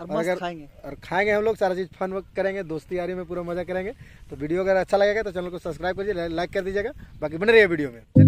मस्त अगर खाएँगे। और खाएँगे हम लोग सारा चीज़ फन वर्क करेंगे दोस्ती यारी में पूरा मज़ा करेंगे। तो वीडियो अगर अच्छा लगेगा तो चैनल को सब्सक्राइब करिए लाइक कर दीजिएगा। बाकी बन रही है वीडियो में।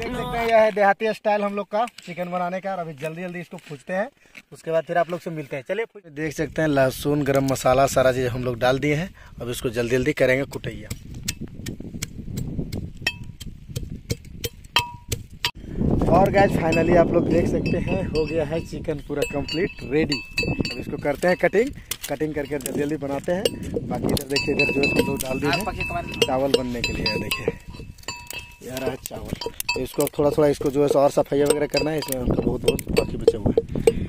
देख सकते हैं यह है देहाती स्टाइल हम लोग का चिकन बनाने का। और अभी जल्दी जल्दी इसको पूछते हैं। उसके बाद फिर आप लोग से मिलते हैं। चलिए देख सकते हैं लहसुन गरम मसाला सारा चीज़ हम लोग डाल दिए हैं। अब इसको जल्दी जल्दी करेंगे कुटैया। और गैस फाइनली आप लोग देख सकते हैं हो गया है चिकन पूरा कंप्लीट रेडी अब इसको करते हैं कटिंग कटिंग करके जल्दी जल्दी बनाते हैं। बाकी इधर देखिए इधर जो है लोग डाल दिए हैं। चावल बनने के लिए देखिए। यार अच्छा इसको थोड़ा थोड़ा इसको जो है और सफ़ाई वगैरह करना है, इसमें हमको बहुत बहुत बाकी बचे हुए हैं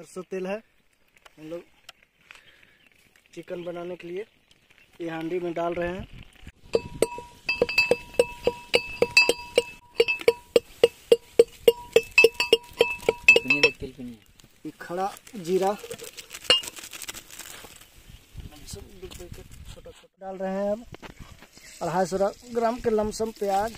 सरसों तेल है। हम लोग चिकन बनाने के लिए ये हांडी में डाल रहे हैं। खड़ा जीरा। छोटा छोटा डाल रहे हैं अब। अढ़ाई सौ ग्राम के लमसम प्याज।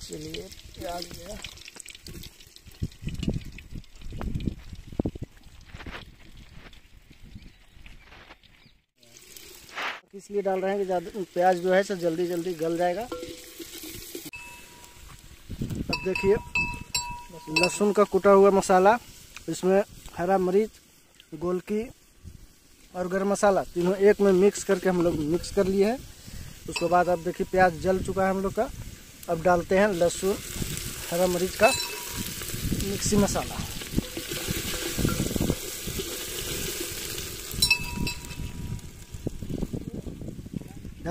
चलिए, प्याज इसलिए डाल रहे हैं कि प्याज जो है सो जल्दी जल्दी गल जाएगा। अब देखिए, लहसुन का कुटा हुआ मसाला, इसमें हरा मरीच, गोलकी और गरम मसाला तीनों एक में मिक्स करके हम लोग मिक्स कर लिए हैं। उसके बाद अब देखिए, प्याज जल चुका है हम लोग का। अब डालते हैं लहसुन, हरा मरीच का मिक्सी मसाला।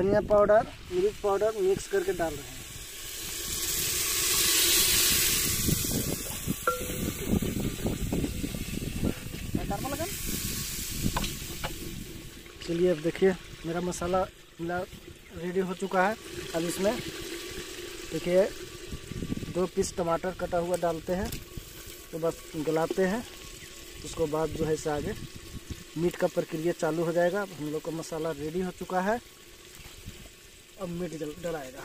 धनिया पाउडर, मिर्च पाउडर मिक्स करके डाल रहे हैं। चलिए अब देखिए, मेरा मसाला मिला रेडी हो चुका है। अब इसमें देखिए, दो पीस टमाटर कटा हुआ डालते हैं तो बस गलाते हैं। उसको बाद जो है इसे आगे मीट का प्रक्रिया चालू हो जाएगा। हम लोग का मसाला रेडी हो चुका है। अब मीट डल डलाएगा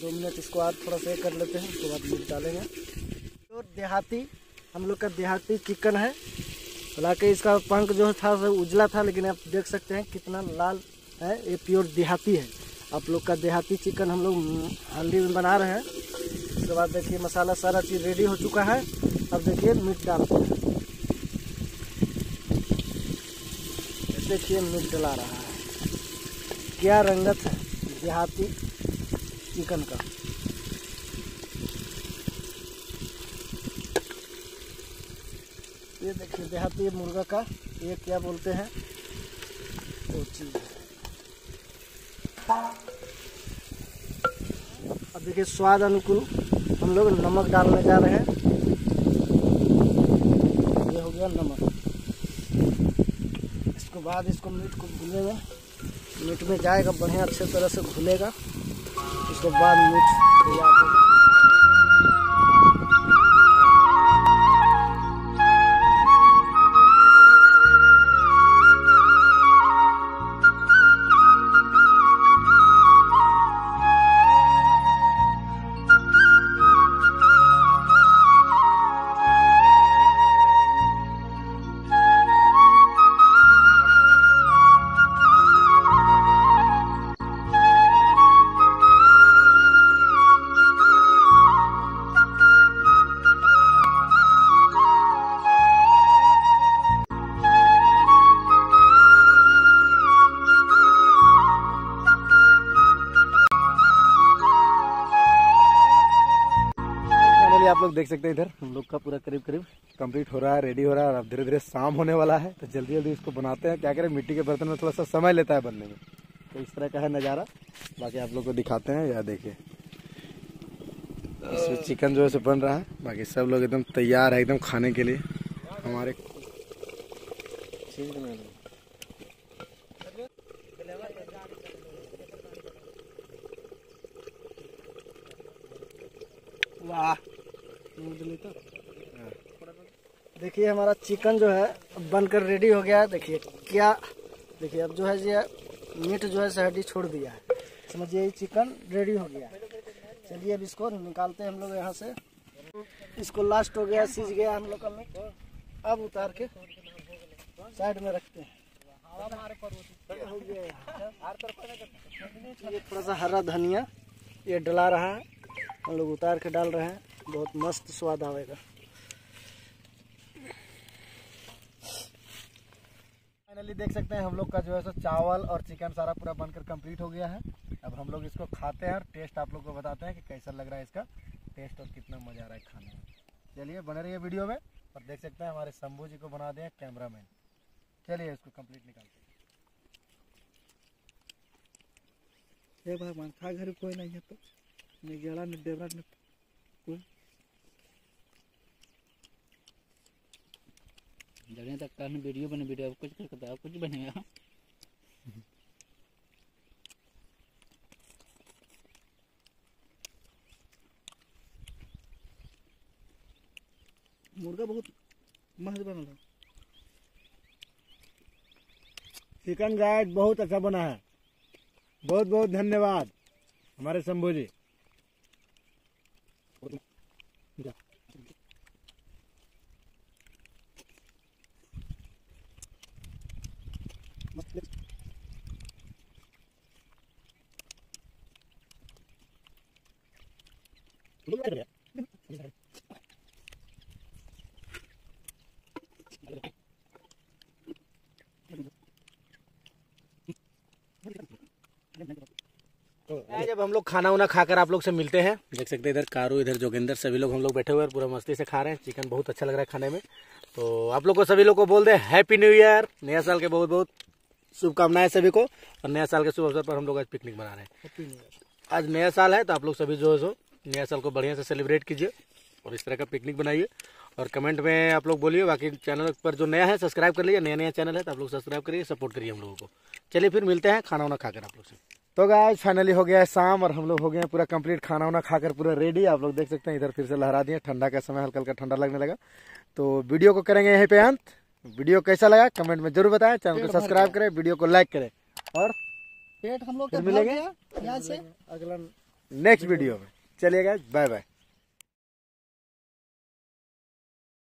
दो मिनट इसको आज थोड़ा सा कर लेते हैं, उसके बाद मीट डालेंगे। तो देहाती, हम लोग का देहाती चिकन है। हालाँकि इसका पंख जो था वो उजला था, लेकिन आप देख सकते हैं कितना लाल है, ये प्योर देहाती है। आप लोग का देहाती चिकन हम लोग हल्दी में बना रहे हैं। उसके बाद देखिए मसाला सारा चीज़ रेडी हो चुका है। अब देखिए मीट डालते हैं। देखिए मीट डला रहा है। क्या रंगत है। देहाती चिकन का। ये देखिए देहाती मुर्गा का, ये क्या बोलते हैं? वो चीज़। अब देखिए, स्वाद अनुकूल हम लोग नमक डालने जा रहे हैं। ये हो गया नमक। इसको बाद इसको मीट को भूलेगा मीट में जाएगा बढ़िया अच्छे तरह से घुलेगा उसके बाद मीट तैयार होगा। लोग देख सकते हैं इधर। हम लोग का पूरा करीब करीब कंप्लीट हो रहा है रेडी हो रहा है और अब धीरे धीरे शाम होने वाला है। तो जल्दी जल्दी इसको बनाते हैं। क्या करें, मिट्टी के बर्तन में थोड़ा सा समय लेता है बनने में। तो इस तरह का है नज़ारा। बाकी आप लोग को दिखाते हैं, या देखिए। इसमें चिकन जो है सो बन रहा है। बाकी सब लोग एकदम तैयार है, एकदम खाने के लिए। हमारे वाह तो देखिए, हमारा चिकन जो है बनकर रेडी हो गया है। देखिए, क्या देखिए, अब जो है ये मीट जो है हड्डी छोड़ दिया है। समझिए, ये चिकन रेडी हो गया है। चलिए, अब इसको निकालते हैं हम लोग यहाँ से। इसको लास्ट हो गया, सीज गया हम लोग का मीट अब उतार के साइड में रखते हैं। ये थोड़ा सा हरा धनिया ये डला रहा है। हम लोग उतार के डाल रहे हैं। बहुत मस्त स्वाद आएगा फाइनली देख सकते हैं हम लोग का जो है सो चावल और चिकन सारा पूरा बनकर कंप्लीट हो गया है। अब हम लोग इसको खाते हैं और टेस्ट आप लोग को बताते हैं कि कैसा लग रहा है इसका। टेस्ट और कितना मज़ा आ रहा है खाने में। चलिए, बने रहिए वीडियो में और देख सकते हैं हमारे शंभू जी को बना दें कैमरा मैन चलिए, इसको कंप्लीट निकालते हैं। भगवान खा घर कोई नहीं है तो। जगह तक का वीडियो बने वीडियो कुछ कुछ करता कुछ बनेगा मुर्गा बहुत मस्त बनल है चिकन गाइड बहुत अच्छा बना है। बहुत बहुत धन्यवाद। हमारे शंभू जी। जब हम लोग खाना वाना खाकर आप लोग से मिलते हैं देख सकते हैं इधर कारू इधर जोगिंदर सभी लोग हम लोग बैठे हुए हैं पूरा मस्ती से खा रहे हैं। चिकन बहुत अच्छा लग रहा है खाने में। तो आप लोग को सभी लोग को बोल दे हैप्पी न्यू ईयर नया साल के बहुत बहुत शुभकामनाएँ सभी को। और नया साल के शुभ अवसर पर हम लोग आज पिकनिक मना रहे हैं। आज नया साल है तो आप लोग सभी जो है सो नया साल को बढ़िया से सेलिब्रेट कीजिए और इस तरह का पिकनिक बनाइए। और कमेंट में आप लोग बोलिए बाकी चैनल पर जो नया है सब्सक्राइब कर लीजिए। नया नया चैनल है तो आप लोग सब्सक्राइब करिए सपोर्ट करिए हम लोगों को। चलिए फिर मिलते हैं खाना वाना खाकर आप लोग से। तो गाय फाइनली हो गया है शाम और हम लोग हो गए हैं पूरा कंप्लीट खाना वाना खाकर पूरा रेडी आप लोग देख सकते हैं इधर फिर से लहरा दिए। ठंडा का समय हल्का हल्का ठंडा लगने लगा। तो वीडियो को करेंगे यहीं पे अंत। वीडियो कैसा लगा? कमेंट में ज़रूर बताएँ। चैनल को सब्सक्राइब करें वीडियो को लाइक करें। और पेट हम लोग मिलेंगे यहाँ से। अगला नेक्स्ट वीडियो में। चलिए गए बाय बाय